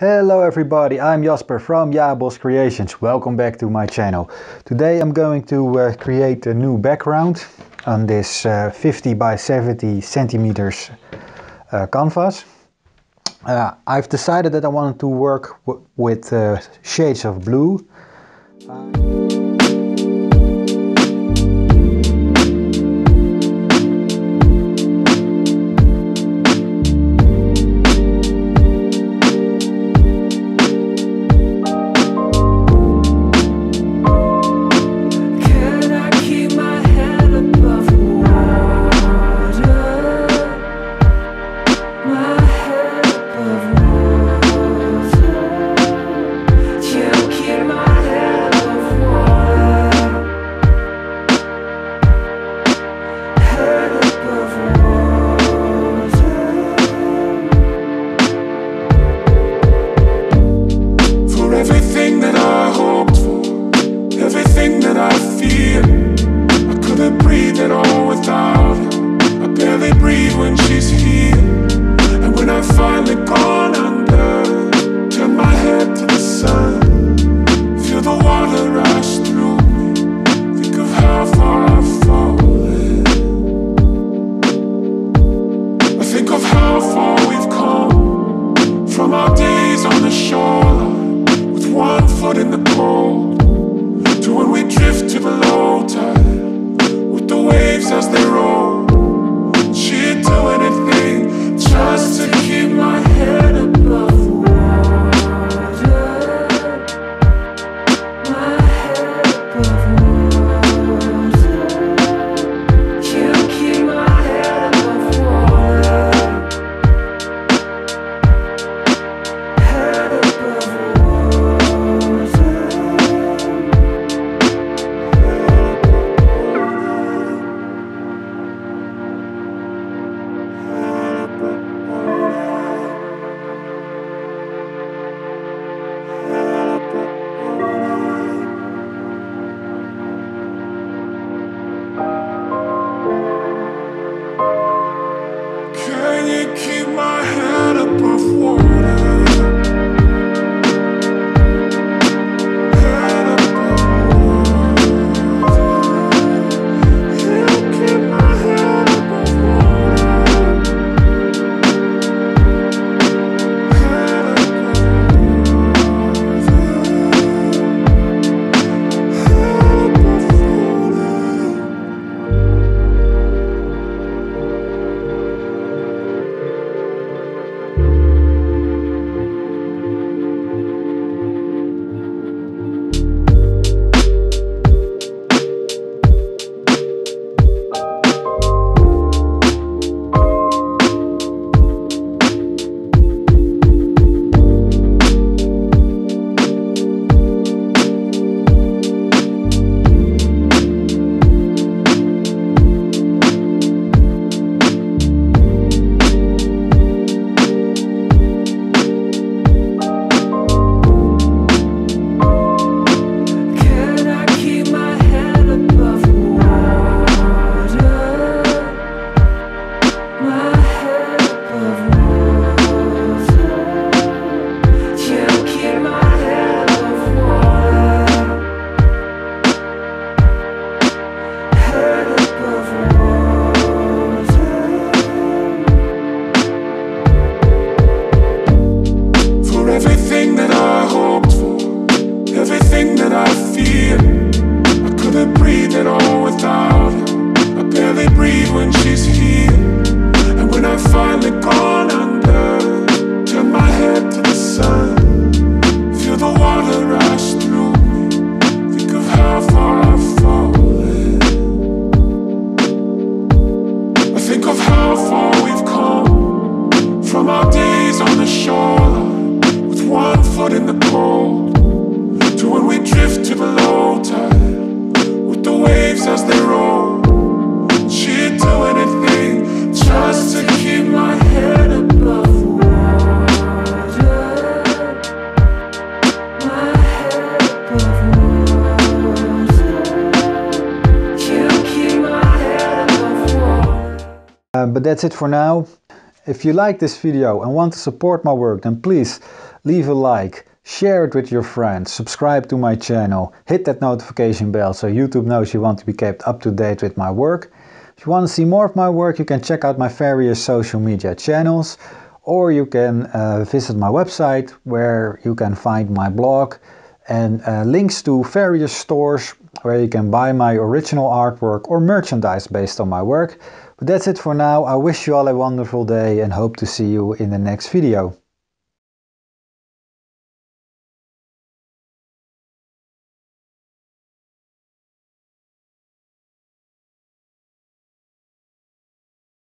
Hello everybody, I'm Jasper from Jabos Creations. Welcome back to my channel. Today I'm going to uh, create a new background on this uh, 50 by 70 centimeters uh, canvas. Uh, I've decided that I wanted to work with uh, shades of blue. turn far we've come. From our days on the shore, with one foot in the cold. To when we drift to the low tide with the waves as they But that's it for now. If you like this video and want to support my work, then please leave a like, share it with your friends, subscribe to my channel, hit that notification bell so YouTube knows you want to be kept up to date with my work. If you want to see more of my work, you can check out my various social media channels or you can uh, visit my website where you can find my blog and uh, links to various stores where you can buy my original artwork or merchandise based on my work. But that's it for now. I wish you all a wonderful day and hope to see you in the next video.